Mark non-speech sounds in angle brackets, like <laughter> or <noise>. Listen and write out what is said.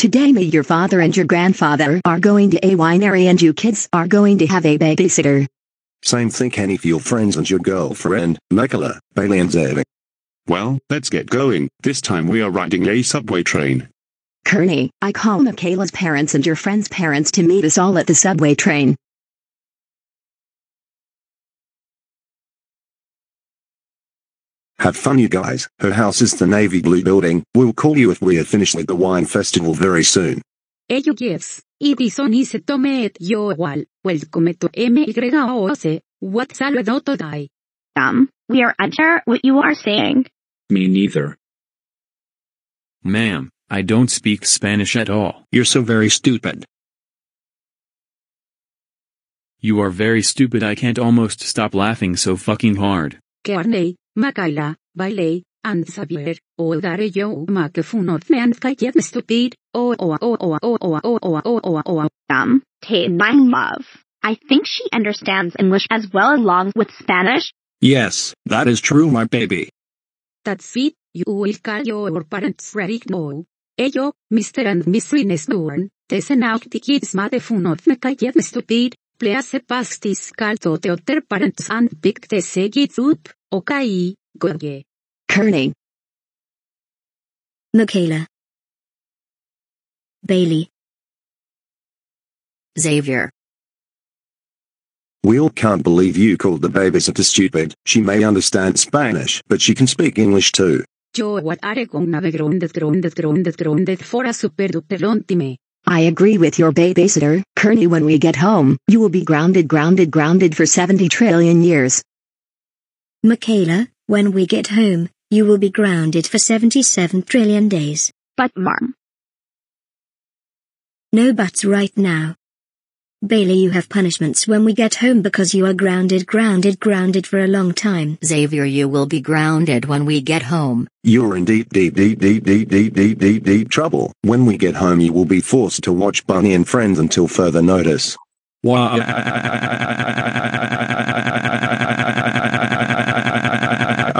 Today me your father and your grandfather are going to a winery and you kids are going to have a babysitter. Same thing Kenny for your friends and your girlfriend, Makayla, Bailey and Zevik. Well, let's get going. This time we are riding a subway train. Kearney, I call Makayla's parents and your friend's parents to meet us all at the subway train. Have fun you guys, her house is the navy blue building, we'll call you if we are finished with the wine festival very soon. Ello yes, it is on is tome et yo igual, welcome to MYOC, what saludo to die. Um, we are unsure what you are saying. Me neither. Ma'am, I don't speak Spanish at all. You're so very stupid. You are very stupid I can't almost stop laughing so fucking hard. Kearney, Makayla, Bailey, and Zavier, all that yo microphone and get stupid, oh oh oh oh oh oh oh oh oh oh oh Um, Tay my love. I think she understands English as well along with Spanish. Yes, that is true my baby. That's it, you will call your parents right now. Ello, Mr. and Miss Winesborn, tesen the kids microphone of me get stupid, please pass this call to the other parents and pick the segit up, okay, goye. Kearney, Makayla. Bailey. Zavier, We all can't believe you called the babysitter stupid, she may understand Spanish, but she can speak English too. Yo what are gonna be grounded grounded grounded grounded for a super duper long time. I agree with your babysitter, Kearney when we get home, you will be grounded grounded grounded for 70 trillion years. Makayla, when we get home, you will be grounded for 77 trillion days. But mom, No buts right now. Bailey you have punishments when we get home because you are grounded grounded grounded for a long time. Zavier you will be grounded when we get home. You're in deep deep deep deep deep deep deep deep deep trouble. When we get home you will be forced to watch Bunny and Friends until further notice. Wow. <laughs>